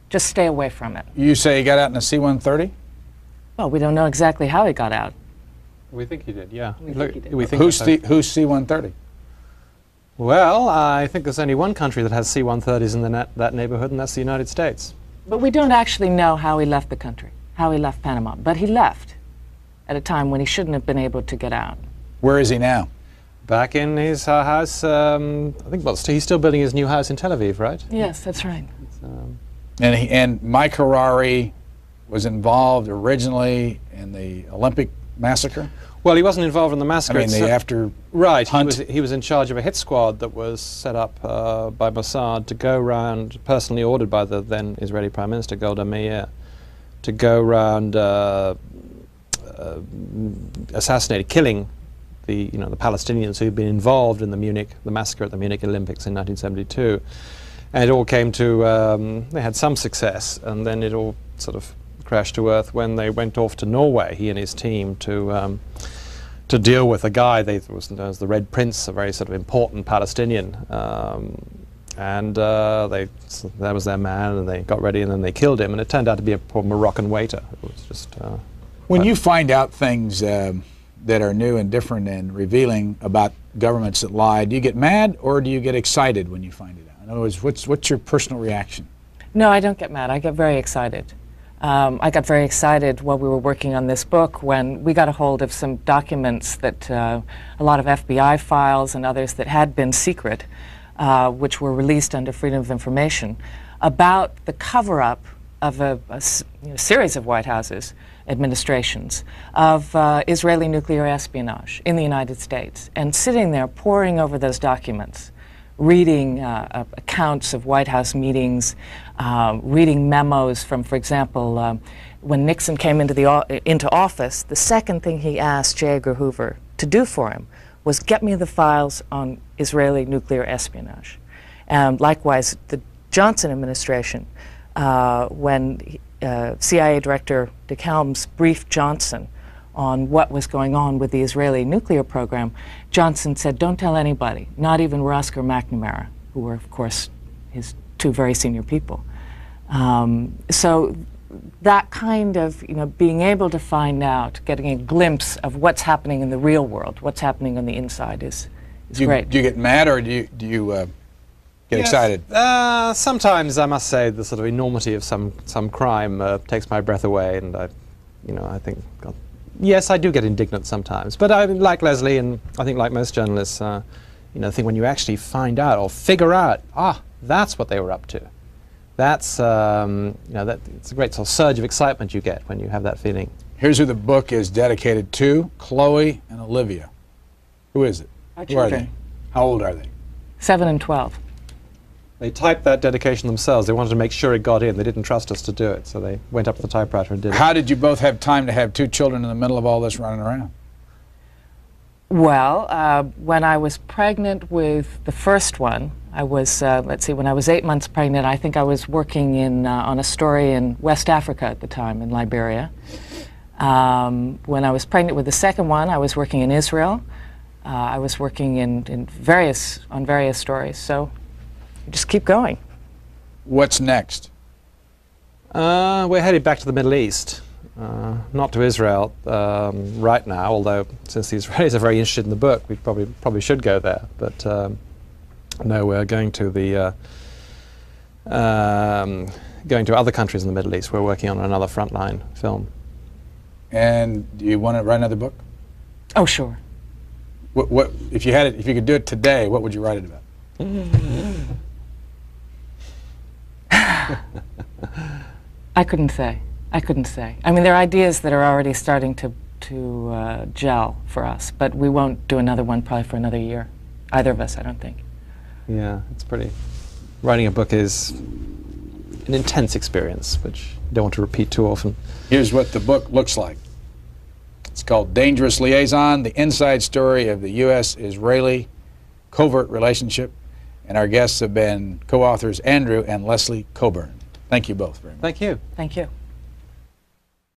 just stay away from it. You say he got out in a C-130? Well, we don't know exactly how he got out. We think he did, yeah. We think he did. We think Who's, the, who's C-130? Well, I think there's only one country that has C-130s in the net, that neighborhood, and that's the United States. But we don't actually know how he left the country, how he left Panama. But he left at a time when he shouldn't have been able to get out. Where is he now? Back in his uh, house, um, I think well, he's still building his new house in Tel Aviv, right? Yes, that's right. Um, And, he, and Mike Harari was involved originally in the Olympic massacre? Well, he wasn't involved in the I massacre. mean, the after Right, he was, he was in charge of a hit squad that was set up uh, by Mossad to go round, personally ordered by the then Israeli Prime Minister Golda Meir, to go round uh, uh, assassinating, killing the you know the Palestinians who'd been involved in the Munich, the massacre at the Munich Olympics in 1972, and it all came to um, they had some success, and then it all sort of crashed to earth when they went off to Norway, he and his team, to um, to deal with a guy they was known as the Red Prince, a very sort of important Palestinian. Um, and uh, they, so that was their man, and they got ready, and then they killed him. And it turned out to be a poor Moroccan waiter. It was just uh, When you find out things um, that are new and different and revealing about governments that lie, do you get mad or do you get excited when you find it out? In other words, what's, what's your personal reaction? No, I don't get mad. I get very excited. Um, I got very excited while we were working on this book when we got a hold of some documents that uh, a lot of FBI files and others that had been secret, uh, which were released under Freedom of Information, about the cover up of a you know, series of White Houses administrations of uh, Israeli nuclear espionage in the United States. And sitting there poring over those documents reading uh, uh, accounts of White House meetings, uh, reading memos from, for example, um, when Nixon came into, the, o- into office, the second thing he asked J. Edgar Hoover to do for him was get me the files on Israeli nuclear espionage. And likewise, the Johnson administration, uh, when uh, CIA Director Helms briefed Johnson on what was going on with the Israeli nuclear program, Johnson said, Don't tell anybody, not even Rusk or McNamara, who were, of course, his two very senior people. Um, so that kind of, you know, being able to find out, getting a glimpse of what's happening in the real world, what's happening on the inside is, is Do you, great. do you get mad or do you, do you uh, get Yes. excited? Uh, sometimes I must say the sort of enormity of some some crime uh, takes my breath away, and I, you know, I think, God, yes, I do get indignant sometimes. But I like Leslie, and I think like most journalists, uh, You know, the thing when you actually find out or figure out, ah, that's what they were up to. That's, um, you know, that, it's a great sort of surge of excitement you get when you have that feeling. Here's who the book is dedicated to Chloe and Olivia. Who is it? Our Who are they? children. How old are they? 7 and 12. They typed that dedication themselves. They wanted to make sure it got in. They didn't trust us to do it, so they went up to the typewriter and did it. How did you both have time to have two children in the middle of all this running around? Well, uh, when I was pregnant with the first one, I was, uh, let's see, when I was eight months pregnant, I think I was working in, uh, on a story in West Africa at the time, in Liberia. Um, when I was pregnant with the second one, I was working in Israel. Uh, I was working in, in various, on various stories. So you just keep going. What's next? Uh, we're headed back to the Middle East, uh, not to Israel um, right now. Although since the Israelis are very interested in the book, we probably probably should go there. But um, no, we're going to the uh, um, going to other countries in the Middle East. We're working on another frontline film. And do you want to write another book? Oh, sure. What, what if you had it? If you could do it today, what would you write it about? I couldn't say. I couldn't say. I mean, there are ideas that are already starting to, to uh, gel for us, but we won't do another one probably for another year. Either of us, I don't think. Yeah, it's pretty. Writing a book is an intense experience, which you don't want to repeat too often. Here's what the book looks like. It's called Dangerous Liaison: The Inside Story of the U.S.-Israeli Covert Relationship, and our guests have been co-authors Andrew and Leslie Cockburn. Thank you both very much. Thank you. Thank you.